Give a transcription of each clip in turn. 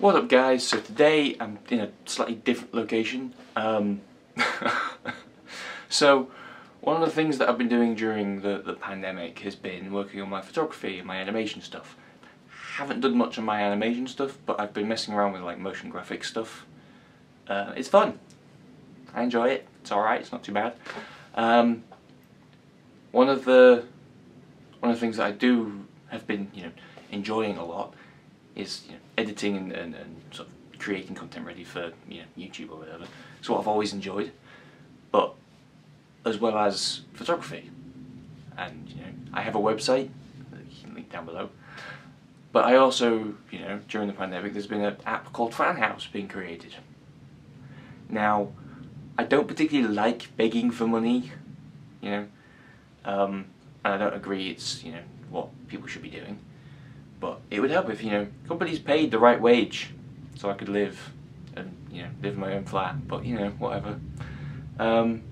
What up guys, so today I'm in a slightly different location. Um, so one of the things that I've been doing during the, the pandemic has been working on my photography and my animation stuff. Haven't done much on my animation stuff, but I've been messing around with like motion graphics stuff. Uh, it's fun. I enjoy it. It's alright, it's not too bad. Um, one of the one of the things that I do have been, you know, enjoying a lot is you know, editing and, and, and, sort of creating content ready for you know, YouTube or whatever. It's what I've always enjoyed, but as well as photography. And you know, I have a website that you can link down below. But I also, you know, during the pandemic, there's been an app called FanHouse being created. Now, I don't particularly like begging for money, you know, um, and I don't agree it's you know what people should be doing. But it would help if, you know, companies paid the right wage so I could live and, you know, live in my own flat, but, you know, whatever. Um,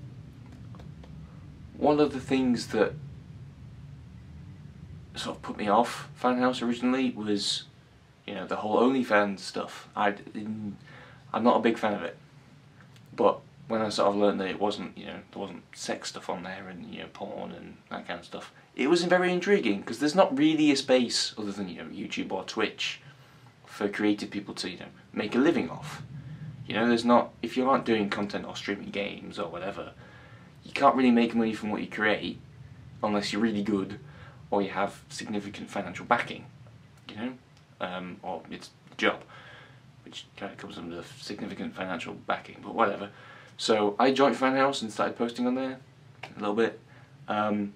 one of the things that sort of put me off FanHouse originally was, you know, the whole OnlyFans stuff. I, I'm not a big fan of it. But when I sort of learned that it wasn't, you know, there wasn't sex stuff on there and, you know, porn and that kind of stuff, it was very intriguing because there's not really a space other than, you know, YouTube or Twitch for creative people to, you know, make a living off. You know, there's not, if you aren't doing content or streaming games or whatever, you can't really make money from what you create unless you're really good or you have significant financial backing, you know, um, or it's a job, which kind of comes under significant financial backing, but whatever. So I joined FanHouse and started posting on there a little bit. Um,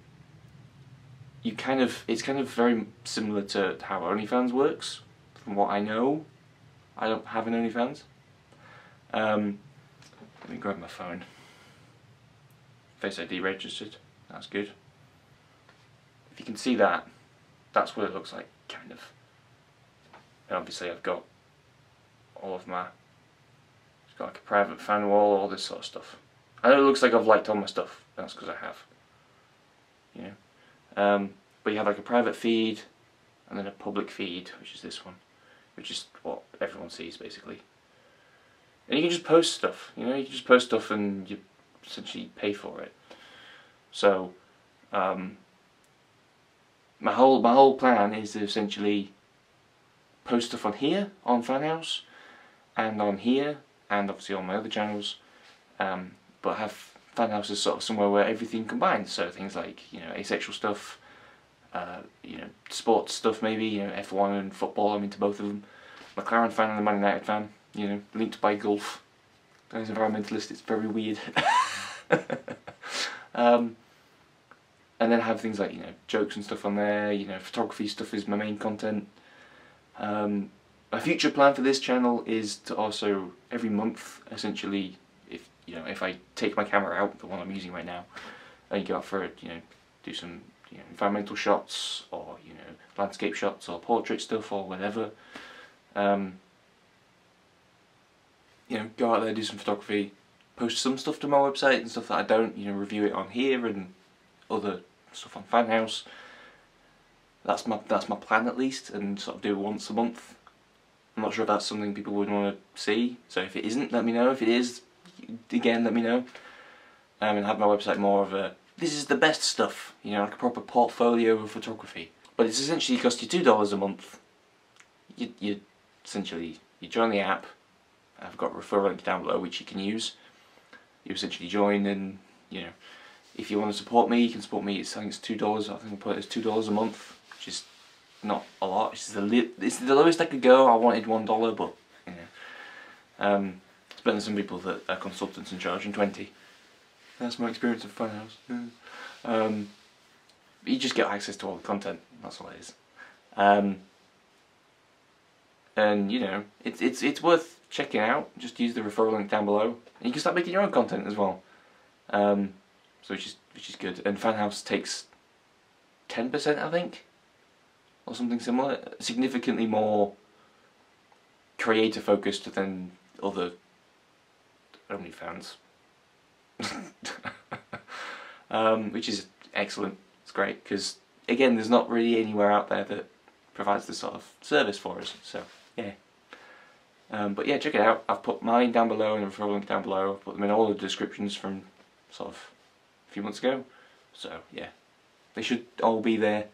you kind of, it's kind of very similar to how OnlyFans works, from what I know. I don't have an OnlyFans. Um, let me grab my phone. Face ID registered, that's good. If you can see that, that's what it looks like, kind of. And obviously I've got all of my it's got like a private fan wall, all this sort of stuff. I know it looks like I've liked all my stuff. That's because I have. You know. Um, but you have like a private feed, and then a public feed, which is this one, which is what everyone sees basically. And you can just post stuff. You know, you can just post stuff and you essentially pay for it. So, um, my whole my whole plan is to essentially post stuff on here on FanHouse and on here and obviously on my other channels, um, but have FanHouse as sort of somewhere where everything combines. So things like you know asexual stuff, uh, you know sports stuff maybe, you know F1 and football. I'm into both of them. McLaren fan and the Man United fan. You know linked by golf. As environmentalist, it's very weird. um, and then have things like you know jokes and stuff on there. You know photography stuff is my main content. Um, my future plan for this channel is to also every month essentially if you know if I take my camera out the one I'm using right now and go out for it you know do some you know, environmental shots or you know landscape shots or portrait stuff or whatever. Um, you know go out there do some photography post some stuff to my website and stuff that I don't you know review it on here and other stuff on FanHouse that's my that's my plan at least and sort of do it once a month I'm not sure if that's something people would want to see, so if it isn't, let me know. If it is, again, let me know. Um, and have my website more of a, this is the best stuff, you know, like a proper portfolio of photography. But it's essentially cost you $2 a month. You, you essentially, you join the app, I've got a referral link down below which you can use. You essentially join and, you know, if you want to support me, you can support me, it's, I think it's $2, I think I'll put it as $2 a month, which is not a lot. It's the it's the lowest I could go. I wanted one dollar, but you know, um, it's better than some people that are consultants in charge and charging twenty. That's my experience of FanHouse. Yeah. Um, you just get access to all the content. That's all it is. Um, and you know, it's it's it's worth checking out. Just use the referral link down below, and you can start making your own content as well. Um, so which is which is good. And FanHouse takes ten percent, I think or something similar. Significantly more creator focused than other OnlyFans. um, which is excellent. It's great because again, there's not really anywhere out there that provides this sort of service for us. So yeah, Um, but yeah, check it out. I've put mine down below and a referral link down below. I've put them in all the descriptions from sort of a few months ago. So yeah, they should all be there.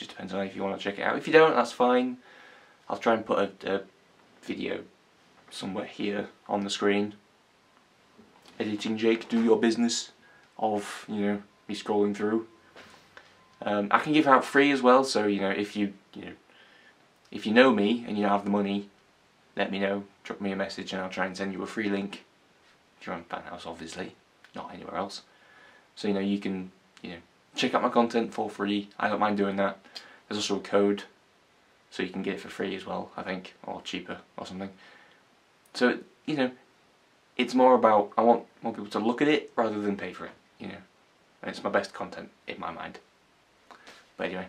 Just depends on if you want to check it out. If you don't, that's fine. I'll try and put a, a video somewhere here on the screen. Editing Jake, do your business of, you know, me scrolling through. Um, I can give out free as well, so, you know, if you, you know, if you know me and you have the money, let me know, drop me a message and I'll try and send you a free link. If you're on Fanhouse, obviously, not anywhere else. So, you know, you can, you know, check out my content for free. I don't mind doing that. There's also a code, so you can get it for free as well, I think, or cheaper or something. So, you know, it's more about, I want more people to look at it rather than pay for it, you know. And it's my best content in my mind. But anyway,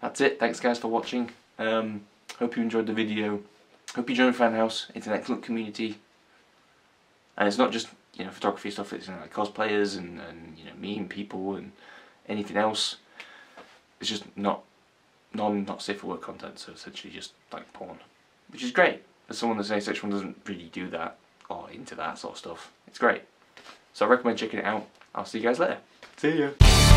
that's it. Thanks guys for watching. Um, hope you enjoyed the video. Hope you join the Fanhouse. It's an excellent community. And it's not just, you know, photography stuff, it's you know, like cosplayers and, and, you know, meme people and anything else. It's just not, non, not safe for work content, so essentially just like porn. Which is great. As someone that's asexual doesn't really do that, or into that sort of stuff. It's great. So I recommend checking it out. I'll see you guys later. See ya.